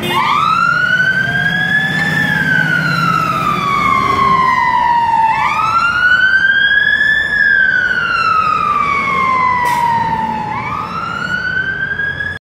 me.